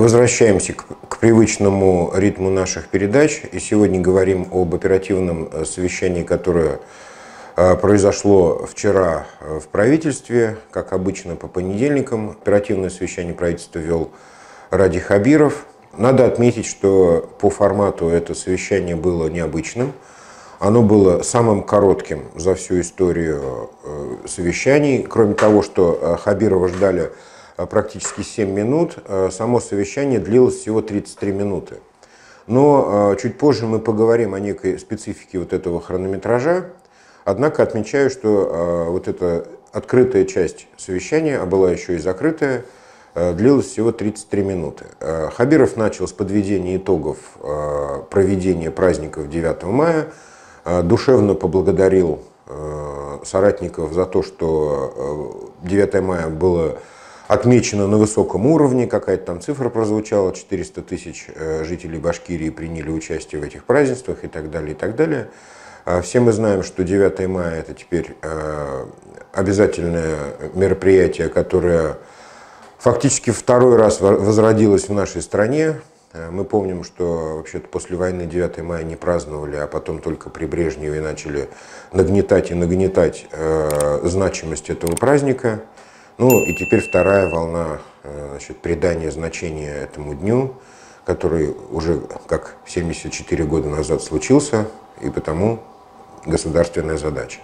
Возвращаемся к, к привычному ритму наших передач и сегодня говорим об оперативном э, совещании, которое э, произошло вчера э, в правительстве, как обычно по понедельникам. Оперативное совещание правительства вел Ради Хабиров. Надо отметить, что по формату это совещание было необычным. Оно было самым коротким за всю историю совещаний. Кроме того, что Хабирова ждали практически 7 минут. Э, само совещание длилось всего 33 минуты. Но э, чуть позже мы поговорим о некой специфике вот этого хронометража. Однако отмечаю, что вот эта открытая часть совещания, а была еще и закрытая, длилась всего 33 минуты. Хабиров начал с подведения итогов проведения праздников 9 мая, душевно поблагодарил соратников за то, что 9 мая было отмечено на высоком уровне, какая-то там цифра прозвучала, 400 тысяч э, жителей Башкирии приняли участие в этих празднествах и так далее, и так далее. А все мы знаем, что 9 мая это теперь э, обязательное мероприятие, которое фактически второй раз возродилось в нашей стране. Э, мы помним, что вообще-то после войны 9 мая не праздновали, а потом только при Брежневе начали нагнетать и нагнетать значимость этого праздника. Ну и теперь вторая волна э, значит, придания значения этому дню, который уже как 74 года назад случился, и потому государственная задача.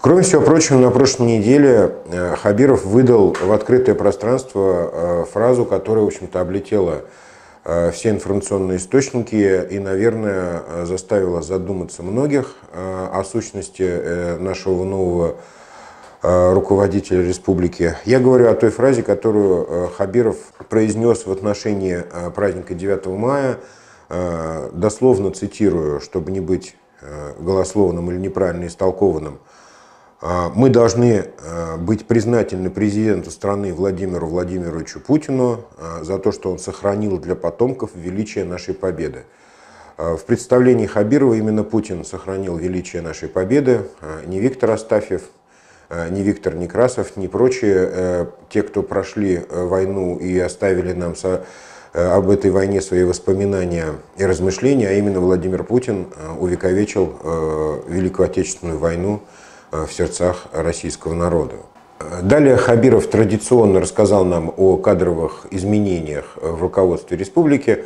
Кроме всего прочего, на прошлой неделе э, Хабиров выдал в открытое пространство э, фразу, которая, в общем-то, облетела все информационные источники и, наверное, заставила задуматься многих о сущности нашего нового руководителя республики. Я говорю о той фразе, которую э, Хабиров произнес в отношении э, праздника 9 мая, дословно цитирую, чтобы не быть голословным или неправильно истолкованным. Мы должны быть признательны президенту страны Владимиру Владимировичу Путину за то, что он сохранил для потомков величие нашей победы. В представлении Хабирова именно Путин сохранил величие нашей победы, не Виктор Астафьев, Э, ни Виктор Некрасов, ни прочие, э, те, кто прошли э, войну и оставили нам об этой войне свои воспоминания и размышления, а именно Владимир Путин увековечил Великую Отечественную войну в сердцах российского народа. Далее Хабиров традиционно рассказал нам о кадровых изменениях в руководстве республики.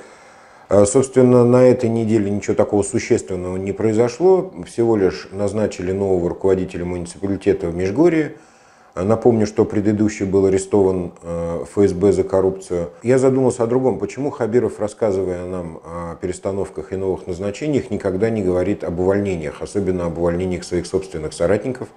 А, собственно, на этой неделе ничего такого существенного не произошло. Всего лишь назначили нового руководителя муниципалитета в Межгорье. А, напомню, что предыдущий был арестован а, ФСБ за коррупцию. Я задумался о другом. Почему Хабиров, рассказывая нам о перестановках и новых назначениях, никогда не говорит об увольнениях, особенно об увольнениях своих собственных соратников,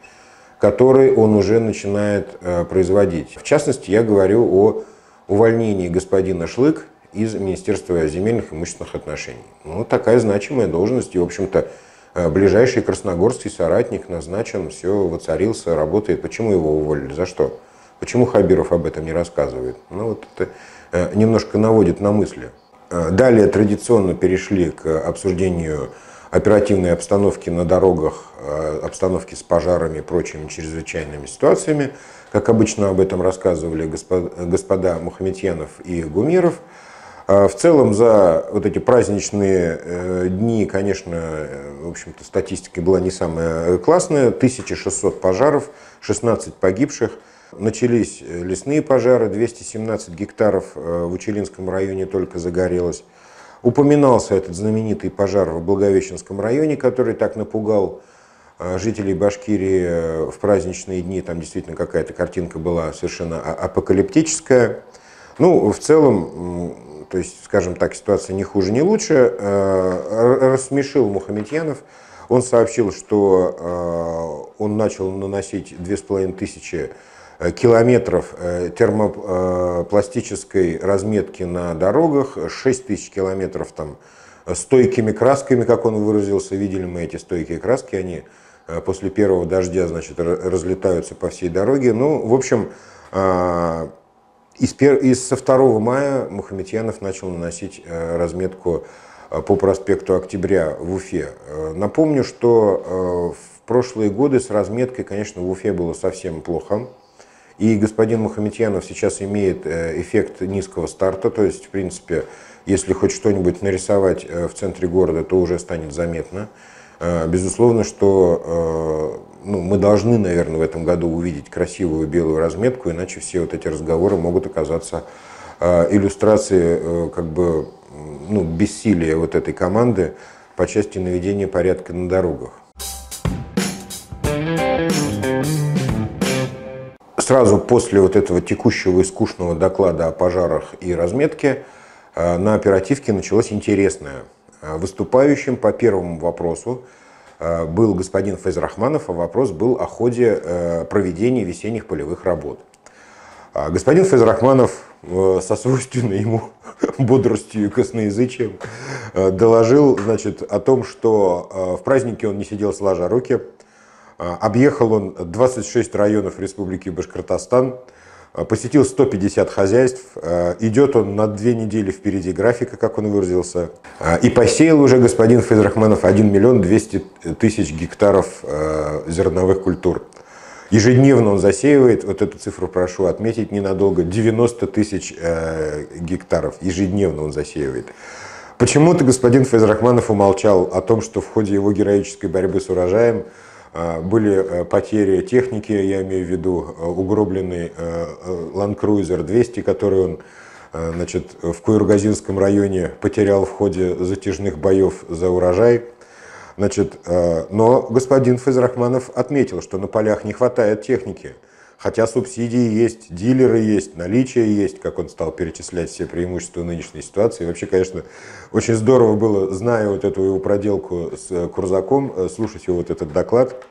которые он уже начинает производить. В частности, я говорю о увольнении господина Шлык, из Министерства земельных и имущественных отношений. Ну, такая значимая должность, и, в общем-то, э, ближайший красногорский соратник назначен, все, воцарился, работает. Почему его уволили? За что? Почему Хабиров об этом не рассказывает? Ну, вот это э, немножко наводит на мысли. Э, далее традиционно перешли к обсуждению оперативной обстановки на дорогах, обстановки с пожарами и прочими чрезвычайными ситуациями. Как обычно об этом рассказывали господа, господа Мухаметьянов и Гумиров. А в целом за вот эти праздничные э, дни, конечно, э, в общем-то, статистика была не самая классная. 1600 пожаров, 16 погибших. Начались э, лесные пожары, 217 гектаров в Учелинском районе только загорелось. Упоминался этот знаменитый пожар в Благовещенском районе, который так напугал жителей Башкирии в праздничные дни. Там действительно какая-то картинка была совершенно а, апокалиптическая. Ну, в целом, то есть, скажем так, ситуация не хуже, не лучше. Э, рассмешил Мухаметьянов. Он сообщил, что э, он начал наносить 2500 э, километров термопластической разметки на дорогах, 6 тысяч километров там стойкими красками, как он выразился. Видели мы эти стойкие краски, они после первого дождя, значит, разлетаются по всей дороге. Ну, в общем, и, и со 2 мая Мухаметьянов начал наносить э, разметку э, по проспекту Октября в Уфе. Э, напомню, что в прошлые годы с разметкой, конечно, в Уфе было совсем плохо. И господин Мухаметьянов сейчас имеет эффект низкого старта, то есть, в принципе, если хоть что-нибудь нарисовать в центре города, то уже станет заметно. Безусловно, что ну, мы должны, наверное, в этом году увидеть красивую белую разметку, иначе все вот эти разговоры могут оказаться иллюстрацией как бы ну, бессилия вот этой команды по части наведения порядка на дорогах. Сразу после вот этого текущего и скучного доклада о пожарах и разметке э, на оперативке началось интересное. Э, выступающим по первому вопросу э, был господин Файзрахманов, а вопрос был о ходе проведения весенних полевых работ. Господин Файзрахманов со свойственной ему бодростью и косноязычием доложил значит, о том, что в празднике он не сидел сложа руки, объехал он 26 районов Республики Башкортостан, посетил 150 хозяйств, а, идет он на две недели впереди графика, как он выразился, и посеял уже господин Фейзрахманов 1 миллион 200 тысяч гектаров зерновых культур. Ежедневно он засеивает, вот эту цифру прошу отметить ненадолго, 90 тысяч гектаров ежедневно он засеивает. Почему-то господин Фейзрахманов умолчал о том, что в ходе его героической борьбы с урожаем были э, потери техники, я имею в виду э, угробленный э, Land Cruiser 200, который он значит, в Куйргазинском районе потерял в ходе затяжных боев за урожай. Значит, но господин Фазрахманов отметил, что на полях не хватает техники. Хотя субсидии есть, дилеры есть, наличие есть, как он стал перечислять все преимущества нынешней ситуации. вообще, конечно, очень здорово было, зная вот эту его проделку с Курзаком, э, слушать его вот этот доклад.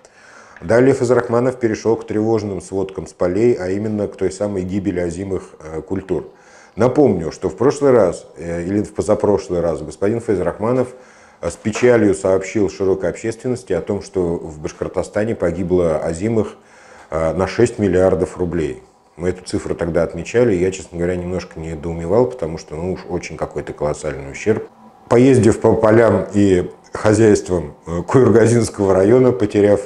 Далее Фазрахманов перешел к тревожным сводкам с полей, а именно к той самой гибели озимых э, культур. Напомню, что в прошлый раз э, или в позапрошлый раз господин Файзрахманов с печалью сообщил широкой общественности о том, что в Башкортостане погибло озимых на 6 миллиардов рублей. Мы эту цифру тогда отмечали, и я, честно говоря, немножко недоумевал, потому что ну уж очень какой-то колоссальный ущерб. Поездив по полям и хозяйствам э, Куйргазинского района, потеряв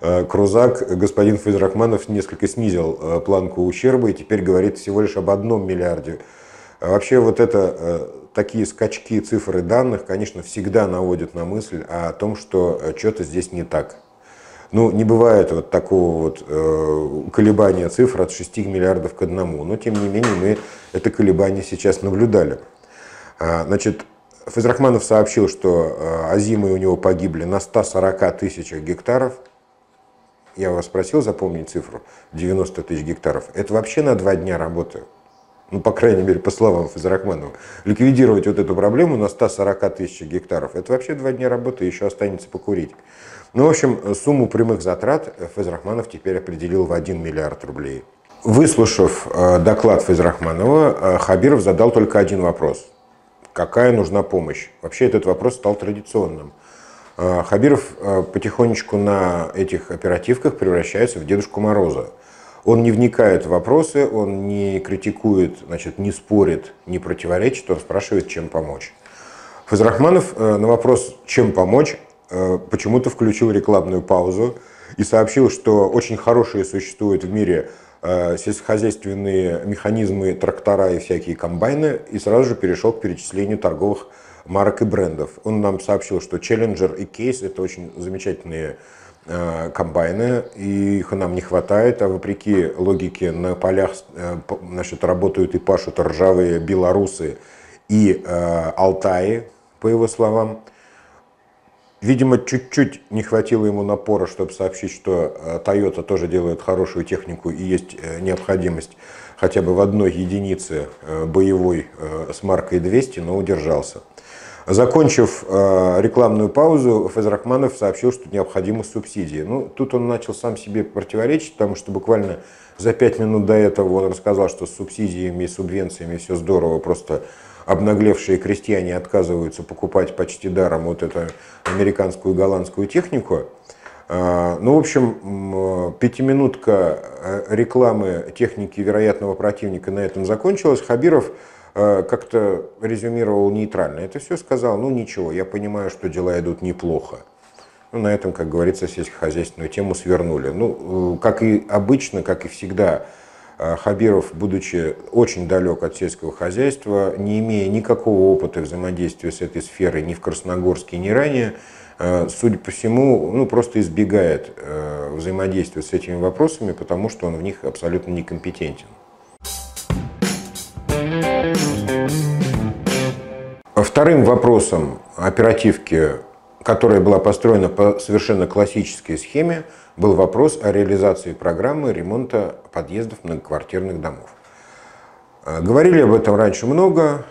э, крузак, господин Фейзрахманов несколько снизил э, планку ущерба и теперь говорит всего лишь об одном миллиарде. Вообще вот это такие скачки цифр и данных, конечно, всегда наводят на мысль о том, что что-то здесь не так. Ну, не бывает вот такого вот э, колебания цифр от 6 миллиардов к одному, но тем не менее мы это колебание сейчас наблюдали. А, значит, Фазрахманов сообщил, что э, озимы у него погибли на 140 тысячах гектаров. Я вас спросил запомнить цифру, 90 тысяч гектаров. Это вообще на два дня работы. Ну, по крайней мере, по словам Фазрахманова. Ликвидировать вот эту проблему на 140 тысяч гектаров, это вообще два дня работы, еще останется покурить. Ну, в общем, сумму прямых затрат Файзрахманов теперь определил в 1 миллиард рублей. Выслушав э, доклад Файзрахманова, э, Хабиров задал только один вопрос. Какая нужна помощь? Вообще этот вопрос стал традиционным. Э, Хабиров потихонечку на этих оперативках превращается в Дедушку Мороза. Он не вникает в вопросы, он не критикует, значит, не спорит, не противоречит, он спрашивает, чем помочь. Фазрахманов на вопрос, чем помочь, почему-то включил рекламную паузу и сообщил, что очень хорошие существуют в мире э, сельскохозяйственные механизмы, трактора и всякие комбайны, и сразу же перешел к перечислению торговых марок и брендов. Он нам сообщил, что Challenger и Case – это очень замечательные э, комбайны, и их нам не хватает, а вопреки логике на полях значит, работают и пашут ржавые белорусы и Алтаи, по его словам. Видимо, чуть-чуть не хватило ему напора, чтобы сообщить, что э, Toyota тоже делает хорошую технику и есть э, необходимость хотя бы в одной единице э, боевой с маркой 200, но удержался. Закончив рекламную паузу, Фазрахманов сообщил, что необходимы субсидии. Ну, тут он начал сам себе противоречить, потому что буквально за пять минут до этого он рассказал, что с субсидиями и субвенциями все здорово, просто обнаглевшие крестьяне отказываются покупать почти даром вот эту американскую и голландскую технику. А, ну, в общем, пятиминутка э, рекламы техники вероятного противника на этом закончилась. Хабиров э, как-то резюмировал нейтрально. Это все сказал, ну ничего, я понимаю, что дела идут неплохо. Ну, на этом, как говорится, сельскохозяйственную тему свернули. Ну, э, как и обычно, как и всегда, Хабиров, будучи очень далек от сельского хозяйства, не имея никакого опыта взаимодействия с этой сферой ни в Красногорске, ни ранее, а, судя по всему, ну, просто избегает а, взаимодействия с этими вопросами, потому что он в них абсолютно некомпетентен. Вторым вопросом оперативки, которая была построена по совершенно классической схеме, был вопрос о реализации программы ремонта подъездов многоквартирных домов. Э, говорили об этом раньше много,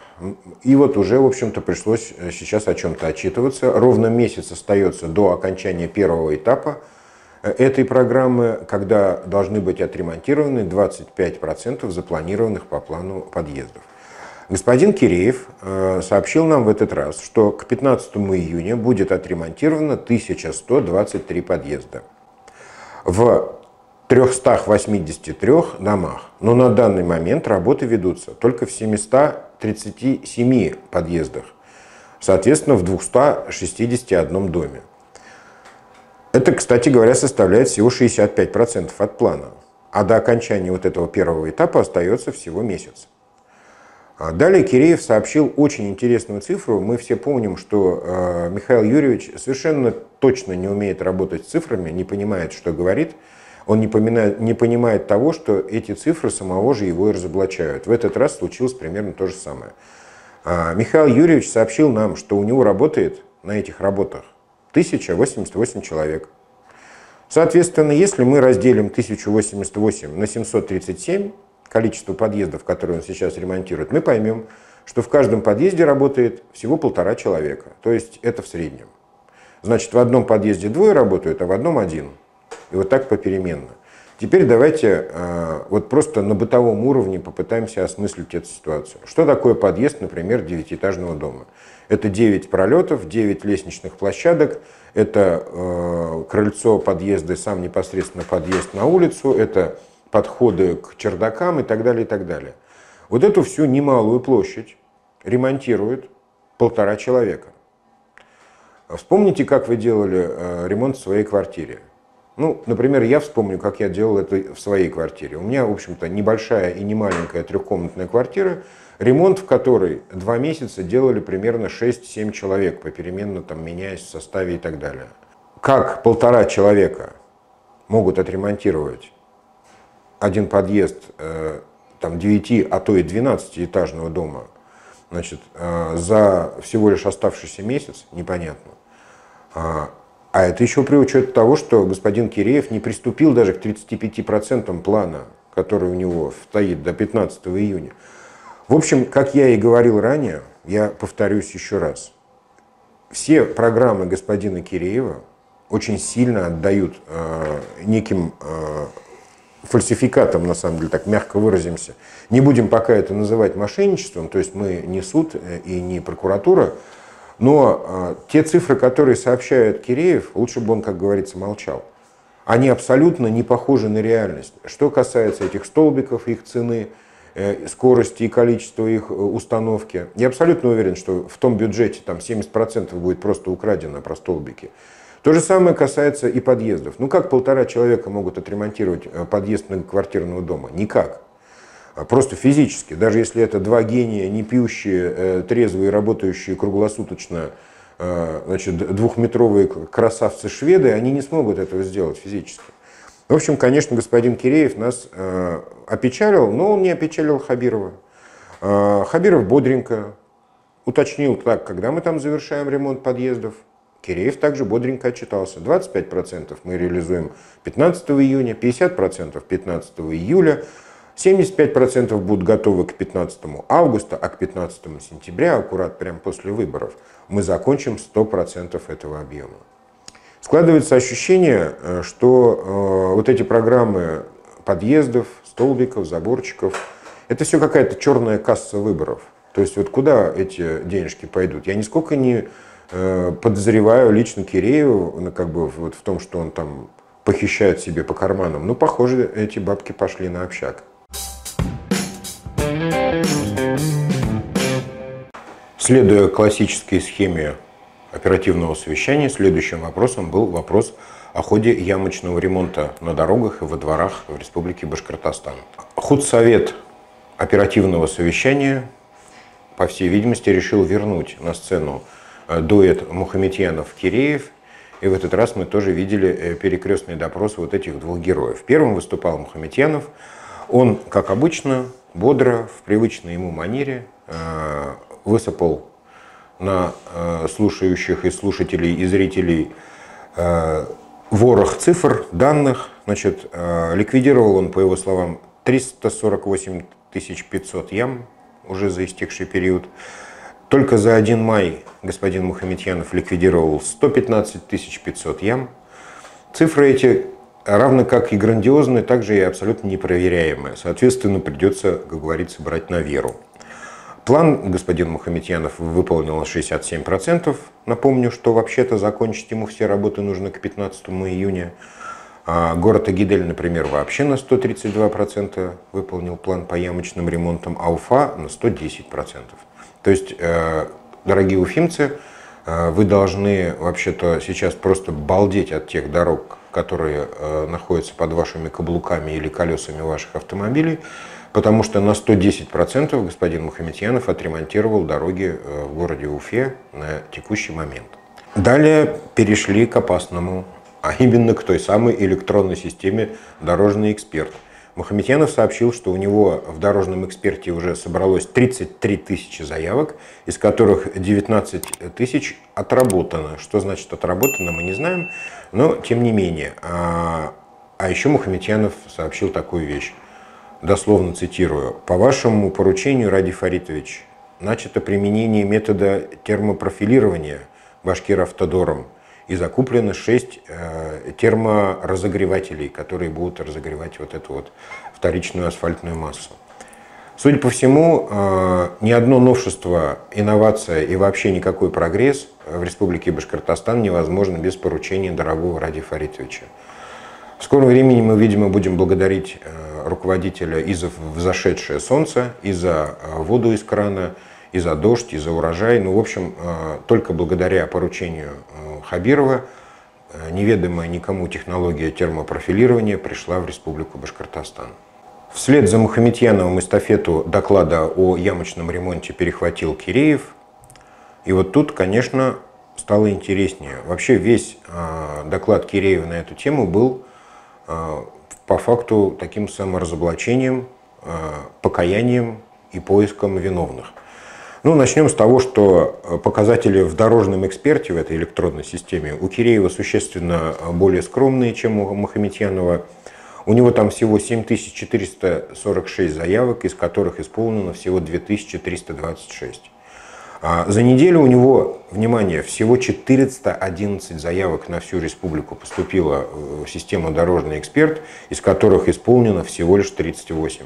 и вот уже, в общем-то, пришлось э, сейчас о чем-то отчитываться. Ровно месяц остается до окончания первого этапа э, этой программы, когда должны быть отремонтированы 25% запланированных по плану подъездов. Господин Киреев сообщил нам в этот раз, что к 15 июня будет отремонтировано 1123 подъезда в 383 домах, но на данный момент работы ведутся только в 737 подъездах, соответственно, в 261 доме. Это, кстати говоря, составляет всего 65% от плана, а до окончания вот этого первого этапа остается всего месяц. А далее Киреев сообщил очень интересную цифру. Мы все помним, что э, Михаил Юрьевич совершенно точно не умеет работать с цифрами, не понимает, что говорит. Он не, поминает, не понимает того, что эти цифры самого же его и разоблачают. В этот раз случилось примерно то же самое. А Михаил Юрьевич сообщил нам, что у него работает на этих работах 1088 человек. Соответственно, если мы разделим 1088 на 737, количество подъездов, которые он сейчас ремонтирует, мы поймем, что в каждом подъезде работает всего полтора человека. То есть это в среднем. Значит, в одном подъезде двое работают, а в одном один. И вот так попеременно. Теперь давайте э, вот просто на бытовом уровне попытаемся осмыслить эту ситуацию. Что такое подъезд, например, девятиэтажного дома? Это 9 пролетов, 9 лестничных площадок, это э, крыльцо подъезда, сам непосредственно подъезд на улицу, это подходы к чердакам и так далее, и так далее. Вот эту всю немалую площадь ремонтирует полтора человека. Вспомните, как вы делали э, ремонт в своей квартире. Ну, например, я вспомню, как я делал это в своей квартире. У меня, в общем-то, небольшая и не маленькая трехкомнатная квартира, ремонт в которой два месяца делали примерно 6-7 человек, попеременно там меняясь в составе и так далее. Как полтора человека могут отремонтировать один подъезд э, там 9, а то и 12-этажного дома значит, э, за всего лишь оставшийся месяц, непонятно. А, а это еще при учете того, что господин Киреев не приступил даже к 35% плана, который у него стоит до 15 июня. В общем, как я и говорил ранее, я повторюсь еще раз. Все программы господина Киреева очень сильно отдают э, неким э, фальсификатом, на самом деле, так мягко выразимся. Не будем пока это называть мошенничеством, то есть мы не суд э, и не прокуратура, но э, те цифры, которые сообщает Киреев, лучше бы он, как говорится, молчал. Они абсолютно не похожи на реальность. Что касается этих столбиков, их цены, э, скорости и количества их установки, я абсолютно уверен, что в том бюджете там 70% будет просто украдено про столбики. То же самое касается и подъездов. Ну как полтора человека могут отремонтировать э, подъезд многоквартирного дома? Никак. А просто физически. Даже если это два гения, не пьющие, э, трезвые, работающие круглосуточно, э, значит, двухметровые красавцы-шведы, они не смогут этого сделать физически. В общем, конечно, господин Киреев нас опечалил, но он не опечалил Хабирова. Хабиров бодренько уточнил так, когда мы там завершаем ремонт подъездов, Киреев также бодренько отчитался. 25% мы реализуем 15 июня, 50% 15 июля, 75% будут готовы к 15 августа, а к 15 сентября, аккурат прямо после выборов, мы закончим 100% этого объема. Складывается ощущение, э, что э, вот эти программы подъездов, столбиков, заборчиков, это все какая-то черная касса выборов. То есть вот куда эти денежки пойдут? Я нисколько не подозреваю лично Киреева ну, как бы вот в том, что он там похищает себе по карманам. Ну, похоже, эти бабки пошли на общак. Следуя классической схеме оперативного совещания, следующим вопросом был вопрос о ходе ямочного ремонта на дорогах и во дворах в Республике Башкортостан. Худсовет оперативного совещания, по всей видимости, решил вернуть на сцену э, дуэт Мухаметьянов-Киреев. И в этот раз мы тоже видели э, перекрестный допрос вот этих двух героев. Первым выступал Мухаметьянов. Он, как обычно, бодро, в привычной ему манере э, высыпал на слушающих и слушателей и зрителей ворох цифр, данных. Значит, ликвидировал он, по его словам, 348 500 ям уже за истекший период. Только за один май господин Мухаметьянов ликвидировал 115 500 ям. Цифры эти равно как и грандиозные, также и абсолютно непроверяемые. Соответственно, придется, как говорится, брать на веру. План господин Мухаметьянов выполнил на 67%. Напомню, что вообще-то закончить ему все работы нужно к 15 июня. А город Агидель, например, вообще на 132% выполнил план по ямочным ремонтам, а Уфа на 110%. То есть, э, дорогие уфимцы, э, вы должны вообще-то сейчас просто балдеть от тех дорог, которые э, находятся под вашими каблуками или колесами ваших автомобилей, потому что на 110% господин Мухаметьянов отремонтировал дороги в городе Уфе на текущий момент. Далее перешли к опасному а именно к той самой электронной системе «Дорожный эксперт». Мухаметьянов сообщил, что у него в дорожном эксперте уже собралось 33 тысячи заявок, из которых 19 тысяч отработано. Что значит отработано, мы не знаем, но тем не менее. А, а еще Мухаметьянов сообщил такую вещь, дословно цитирую. «По вашему поручению, Ради Фаритович, начато применение метода термопрофилирования Башкир-Автодором и закуплено 6 э, терморазогревателей, которые будут разогревать вот эту вот вторичную асфальтную массу. Судя по всему, э, ни одно новшество, инновация и вообще никакой прогресс в Республике Башкортостан невозможно без поручения дорогого Ради Фаритовича. В скором времени мы, видимо, будем благодарить э, руководителя и за взошедшее солнце, и за воду из крана, и за дождь, и за урожай. Ну, в общем, только благодаря поручению Хабирова э, неведомая никому технология термопрофилирования пришла в Республику Башкортостан. Вслед за Мухаметьяновым эстафету доклада о ямочном ремонте перехватил Киреев. И вот тут, конечно, стало интереснее. Вообще весь э, доклад Киреева на эту тему был э, по факту таким саморазоблачением, покаянием и поиском виновных. Ну, начнем с того, что э, показатели в дорожном эксперте в этой электронной системе у Киреева существенно э, более скромные, чем у Махаметьянова. У него там всего 7446 заявок, из которых исполнено всего 2326. А за неделю у него, внимание, всего 411 заявок на всю республику поступило в систему «Дорожный эксперт», из которых исполнено всего лишь 38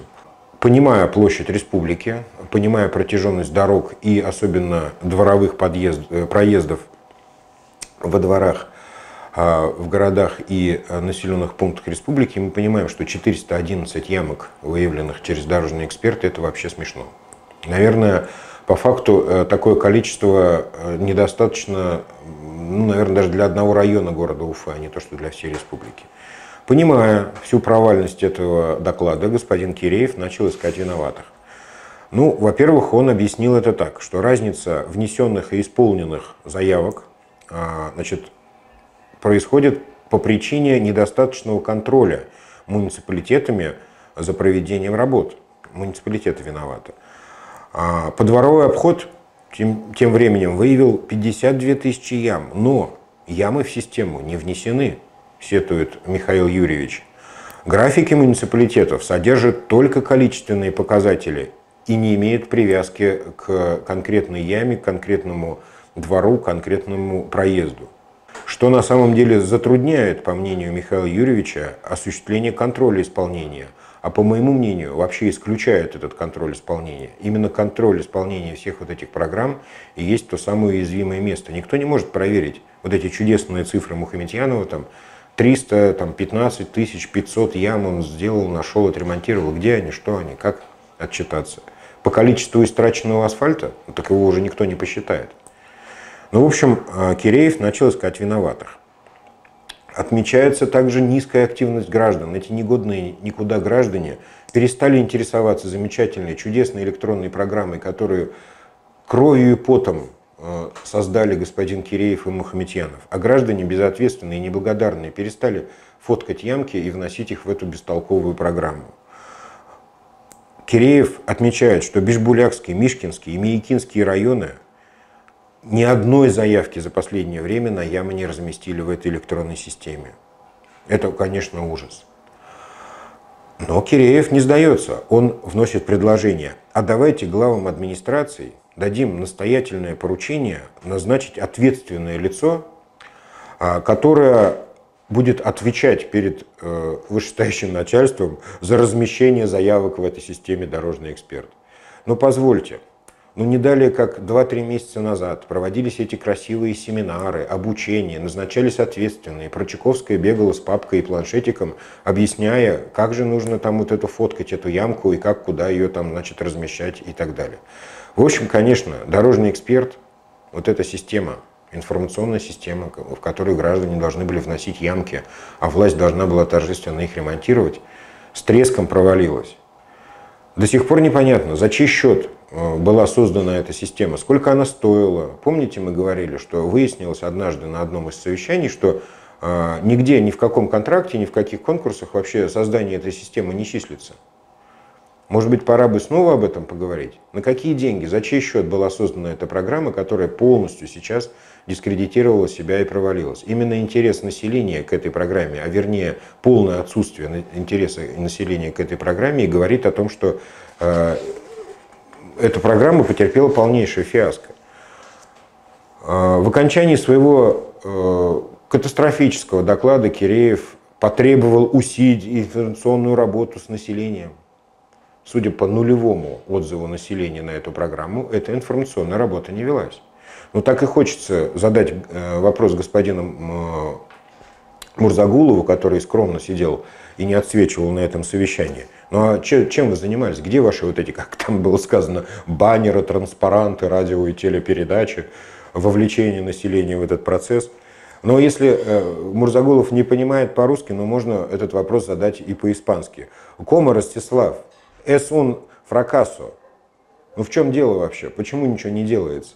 понимая площадь республики, понимая протяженность дорог и особенно дворовых подъезд, э, проездов во дворах, а, в городах и э, населенных пунктах республики, мы понимаем, что 411 ямок, выявленных через дорожные эксперты, это вообще смешно. Наверное, по факту э, такое количество недостаточно, ну, наверное, даже для одного района города Уфа, а не то, что для всей республики. Понимая всю провальность этого доклада, господин Киреев начал искать виноватых. Ну, во-первых, он объяснил это так, что разница внесенных и исполненных заявок а, значит, происходит по причине недостаточного контроля муниципалитетами за проведением работ. Муниципалитеты виноваты. А подворовой обход тем, тем временем выявил 52 тысячи ям, но ямы в систему не внесены сетует Михаил Юрьевич. Графики муниципалитетов содержат только количественные показатели и не имеют привязки к конкретной яме, к конкретному двору, к конкретному проезду. Что на самом деле затрудняет, по мнению Михаила Юрьевича, осуществление контроля исполнения, а по моему мнению вообще исключает этот контроль исполнения. Именно контроль исполнения всех вот этих программ и есть то самое уязвимое место. Никто не может проверить вот эти чудесные цифры Мухаметьянова, там, 300, там, 15 тысяч, 500 ям он сделал, нашел, отремонтировал. Где они, что они, как отчитаться? По количеству истраченного асфальта, ну, так его уже никто не посчитает. Ну, в общем, а, Киреев начал искать виноватых. Отмечается также низкая активность граждан. Эти негодные никуда граждане перестали интересоваться замечательной, чудесной электронной программой, которую кровью и потом э, создали господин Киреев и Мухаметьянов. А граждане безответственные и неблагодарные перестали фоткать ямки и вносить их в эту бестолковую программу. Киреев отмечает, что Бишбулякский, Мишкинский и Миякинские районы ни одной заявки за последнее время на ямы не разместили в этой электронной системе. Это, конечно, ужас. Но Киреев не сдается. Он вносит предложение. А давайте главам администрации дадим настоятельное поручение назначить ответственное лицо, а, которое будет отвечать перед э, вышестоящим начальством за размещение заявок в этой системе «Дорожный эксперт». Но позвольте, ну не далее, как 2-3 месяца назад проводились эти красивые семинары, обучения, назначались ответственные. Прочаковская бегала с папкой и планшетиком, объясняя, как же нужно там вот эту фоткать, эту ямку, и как, куда ее там, значит, размещать и так далее. В общем, конечно, дорожный эксперт, вот эта система, информационная система, в которую граждане должны были вносить ямки, а власть должна была торжественно их ремонтировать, с треском провалилась. До сих пор непонятно, за чей счет э, была создана эта система, сколько она стоила. Помните, мы говорили, что выяснилось однажды на одном из совещаний, что э, нигде, ни в каком контракте, ни в каких конкурсах вообще создание этой системы не числится. Может быть, пора бы снова об этом поговорить? На какие деньги, за чей счет была создана эта программа, которая полностью сейчас дискредитировала себя и провалилась? Именно интерес населения к этой программе, а вернее полное отсутствие интереса населения к этой программе говорит о том, что э, эта программа потерпела полнейшее фиаско. Э, в окончании своего э, катастрофического доклада Киреев потребовал усилить информационную работу с населением судя по нулевому отзыву населения на эту программу, эта информационная работа не велась. Но так и хочется задать э, вопрос господину э, Мурзагулову, который скромно сидел и не отсвечивал на этом совещании. Ну а чем вы занимались? Где ваши вот эти, как там было сказано, баннеры, транспаранты, радио и телепередачи, вовлечение населения в этот процесс? Но если э, Мурзагулов не понимает по-русски, но можно этот вопрос задать и по-испански. Кома Ростислав, es un fracaso. Ну в чем дело вообще? Почему ничего не делается?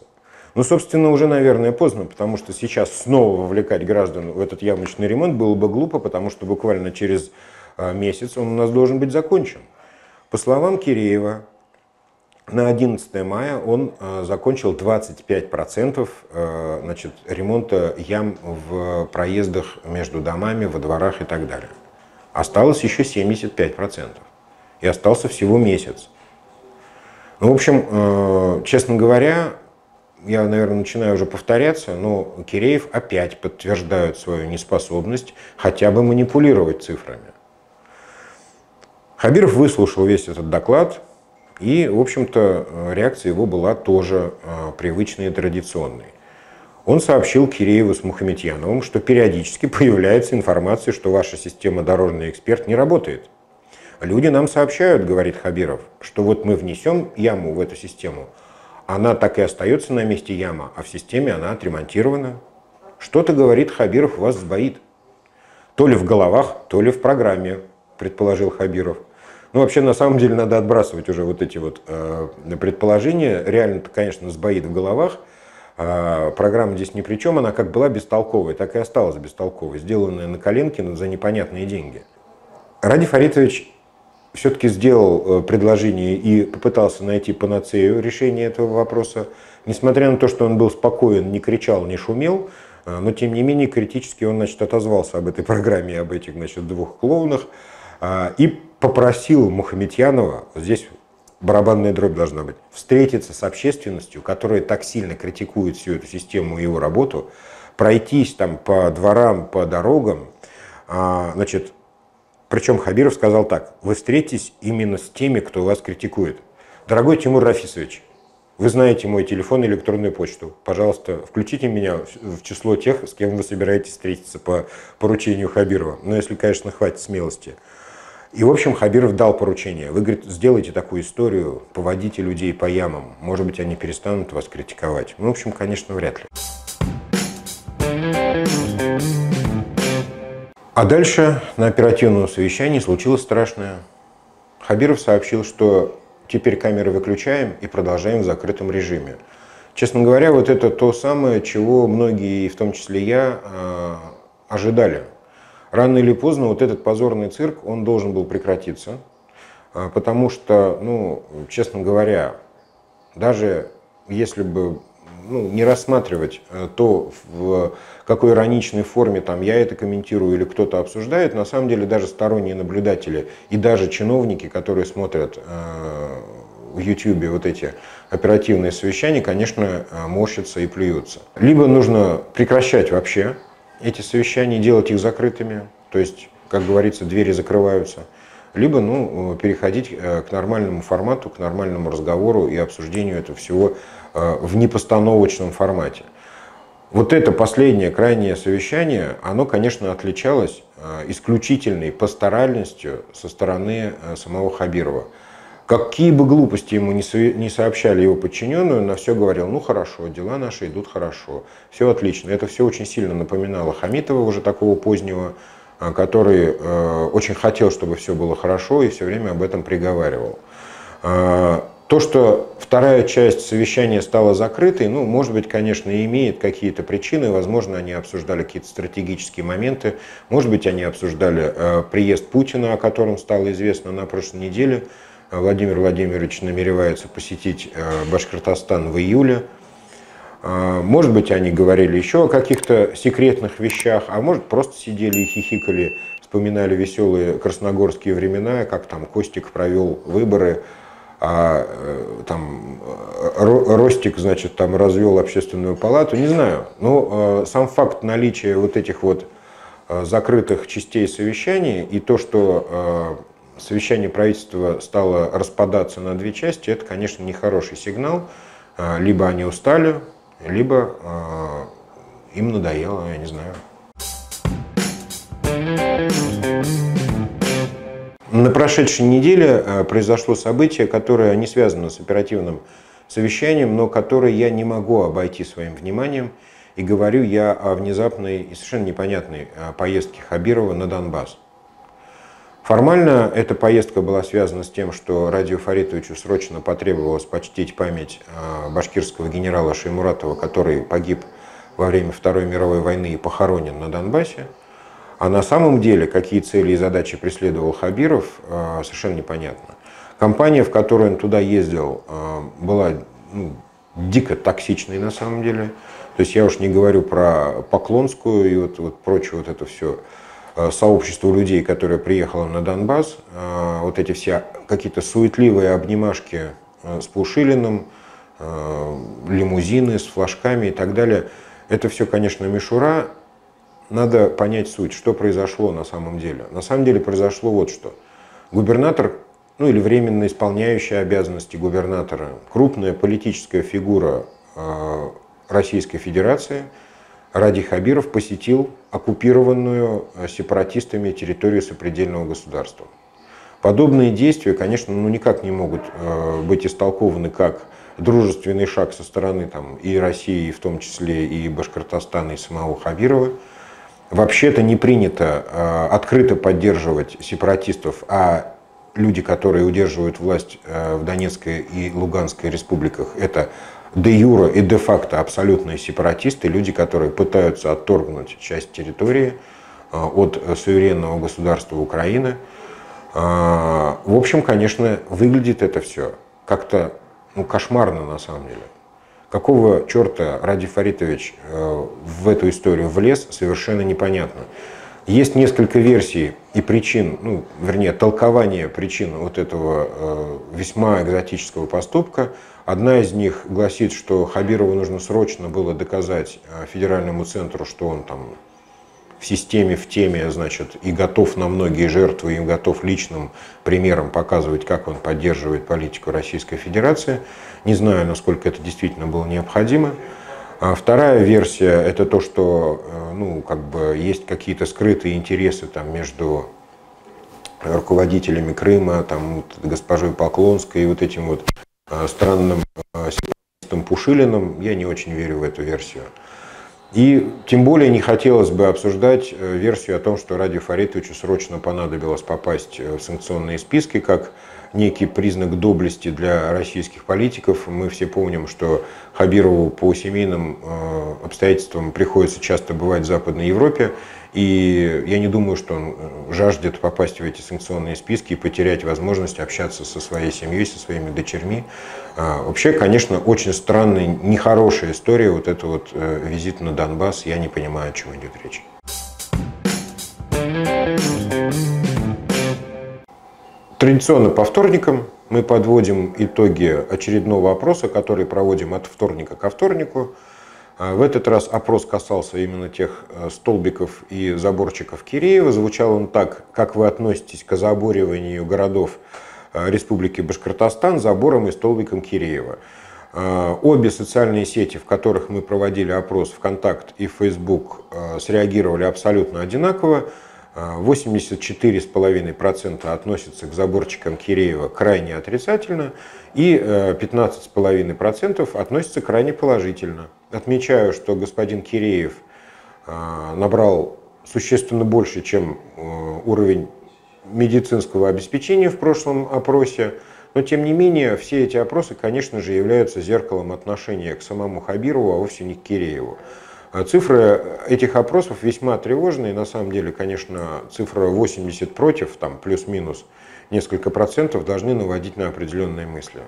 Ну, собственно, уже, наверное, поздно, потому что сейчас снова вовлекать граждан в этот ямочный ремонт было бы глупо, потому что буквально через а, месяц он у нас должен быть закончен. По словам Киреева, на 11 мая он а, закончил 25% а, значит, ремонта ям в проездах между домами, во дворах и так далее. Осталось еще 75% и остался всего месяц. Ну, в общем, э, честно говоря, я, наверное, начинаю уже повторяться, но Киреев опять подтверждает свою неспособность хотя бы манипулировать цифрами. Хабиров выслушал весь этот доклад, и, в общем-то, реакция его была тоже э, привычной и традиционной. Он сообщил Кирееву с Мухаметьяновым, что периодически появляется информация, что ваша система «Дорожный эксперт» не работает – Люди нам сообщают, говорит Хабиров, что вот мы внесем яму в эту систему, она так и остается на месте яма, а в системе она отремонтирована. Что-то, говорит Хабиров, вас сбоит. То ли в головах, то ли в программе, предположил Хабиров. Ну, вообще, на самом деле, надо отбрасывать уже вот эти вот э, предположения. Реально-то, конечно, сбоит в головах. Э, программа здесь ни при чем. Она как была бестолковой, так и осталась бестолковой, сделанная на коленке за непонятные деньги. Ради Фаритович все-таки сделал э, предложение и попытался найти панацею решения этого вопроса. Несмотря на то, что он был спокоен, не кричал, не шумел, э, но тем не менее критически он значит, отозвался об этой программе, об этих значит, двух клоунах э, и попросил Мухаметьянова, здесь барабанная дробь должна быть, встретиться с общественностью, которая так сильно критикует всю эту систему и его работу, пройтись там по дворам, по дорогам, значит, причем Хабиров сказал так, вы встретитесь именно с теми, кто вас критикует. Дорогой Тимур Рафисович, вы знаете мой телефон и электронную почту. Пожалуйста, включите меня в число тех, с кем вы собираетесь встретиться по поручению Хабирова. Но если, конечно, хватит смелости. И, в общем, Хабиров дал поручение. Вы, говорит, сделайте такую историю, поводите людей по ямам. Может быть, они перестанут вас критиковать. Ну, в общем, конечно, вряд ли. А дальше на оперативном совещании случилось страшное. Хабиров сообщил, что теперь камеры выключаем и продолжаем в закрытом режиме. Честно говоря, вот это то самое, чего многие, в том числе я, а, ожидали. Рано или поздно вот этот позорный цирк, он должен был прекратиться, а, потому что, ну, честно говоря, даже если бы ну, не рассматривать э, то, в какой ироничной форме там я это комментирую или кто-то обсуждает, на самом деле даже сторонние наблюдатели и даже чиновники, которые смотрят э, в YouTube вот эти оперативные совещания, конечно, э, морщатся и плюются. Либо нужно прекращать вообще эти совещания, делать их закрытыми, то есть, как говорится, двери закрываются, либо ну, переходить к нормальному формату, к нормальному разговору и обсуждению этого всего Э, в непостановочном формате. Вот это последнее крайнее совещание, оно, конечно, отличалось э, исключительной пасторальностью со стороны э, самого Хабирова. Какие бы глупости ему не сообщали его подчиненную, на все говорил, ну хорошо, дела наши идут хорошо, все отлично. Это все очень сильно напоминало Хамитова, уже такого позднего, который очень хотел, чтобы все было хорошо и все время об этом приговаривал. То, что вторая часть совещания стала закрытой, ну, может быть, конечно, имеет какие-то причины. Возможно, они обсуждали какие-то стратегические моменты. Может быть, они обсуждали э, приезд Путина, о котором стало известно на прошлой неделе. Владимир Владимирович намеревается посетить э, Башкортостан в июле. Э, может быть, они говорили еще о каких-то секретных вещах, а может, просто сидели и хихикали, вспоминали веселые красногорские времена, как там Костик провел выборы а э, там э, Ростик, значит, там развел общественную палату, не знаю. Но э, сам факт наличия вот этих вот закрытых частей совещаний и то, что совещание правительства стало распадаться на две части, это, конечно, нехороший сигнал. Либо они устали, либо им надоело, я не знаю. На прошедшей неделе э, произошло событие, которое не связано с оперативным совещанием, но которое я не могу обойти своим вниманием. И говорю я о внезапной и совершенно непонятной э, поездке Хабирова на Донбасс. Формально эта поездка была связана с тем, что Радио Фаритовичу срочно потребовалось почтить память э, башкирского генерала Шеймуратова, который погиб во время Второй мировой войны и похоронен на Донбассе. А на самом деле, какие цели и задачи преследовал Хабиров, э, совершенно непонятно. Компания, в которую он туда ездил, э, была ну, дико токсичной на самом деле. То есть я уж не говорю про Поклонскую и вот, вот прочее вот это все э, сообщество людей, которое приехало на Донбасс, вот эти все какие-то суетливые обнимашки с Пушилиным, лимузины с флажками и так далее. Это все, конечно, мишура, надо понять суть, что произошло на самом деле. На самом деле произошло вот что. Губернатор, ну или временно исполняющий обязанности губернатора, крупная политическая фигура э, Российской Федерации, Ради Хабиров посетил оккупированную э, сепаратистами территорию сопредельного государства. Подобные действия, конечно, ну, никак не могут э, быть истолкованы как дружественный шаг со стороны там, и России, в том числе и Башкортостана, и самого Хабирова. Вообще-то не принято э, открыто поддерживать сепаратистов, а люди, которые удерживают власть э, в Донецкой и Луганской республиках, это де юра и де факто абсолютные сепаратисты, люди, которые пытаются отторгнуть часть территории э, от суверенного государства Украины. В общем, конечно, выглядит это все как-то ну, кошмарно на самом деле. Какого черта Ради Фаритович э, в эту историю влез, совершенно непонятно. Есть несколько версий и причин, ну, вернее, толкования причин вот этого э, весьма экзотического поступка. Одна из них гласит, что Хабирову нужно срочно было доказать э, федеральному центру, что он там в системе, в теме, значит, и готов на многие жертвы, и готов личным примером показывать, как он поддерживает политику Российской Федерации. Не знаю, насколько это действительно было необходимо. А вторая версия – это то, что э, ну, как бы есть какие-то скрытые интересы там, между руководителями Крыма, там, госпожой Поклонской и вот этим вот э, странным э, сепаратистом Пушилиным. Я не очень верю в эту версию. И тем более не хотелось бы обсуждать версию о том, что Ради Фаритовичу срочно понадобилось попасть в санкционные списки, как некий признак доблести для российских политиков. Мы все помним, что Хабирову по семейным э, обстоятельствам приходится часто бывать в Западной Европе, и я не думаю, что он э, жаждет попасть в эти санкционные списки и потерять возможность общаться со своей семьей, со своими дочерьми. А, вообще, конечно, очень странная, нехорошая история, вот это вот э, визит на Донбасс, я не понимаю, о чем идет речь. Традиционно по вторникам мы подводим итоги очередного опроса, который проводим от вторника ко вторнику. А, в этот раз опрос касался именно тех э, столбиков и заборчиков Киреева. Звучал он так, как вы относитесь к озабориванию городов э, Республики Башкортостан забором и столбиком Киреева. А, обе социальные сети, в которых мы проводили опрос, ВКонтакт и Facebook, э, среагировали абсолютно одинаково. 84,5% относятся к заборчикам Киреева крайне отрицательно и 15,5% относятся крайне положительно. Отмечаю, что господин Киреев а, набрал существенно больше, чем э, уровень медицинского обеспечения в прошлом опросе. Но, тем не менее, все эти опросы, конечно же, являются зеркалом отношения к самому Хабирову, а вовсе не к Кирееву. А цифры этих опросов весьма тревожные. На самом деле, конечно, цифра 80 против, там плюс-минус несколько процентов, должны наводить на определенные мысли.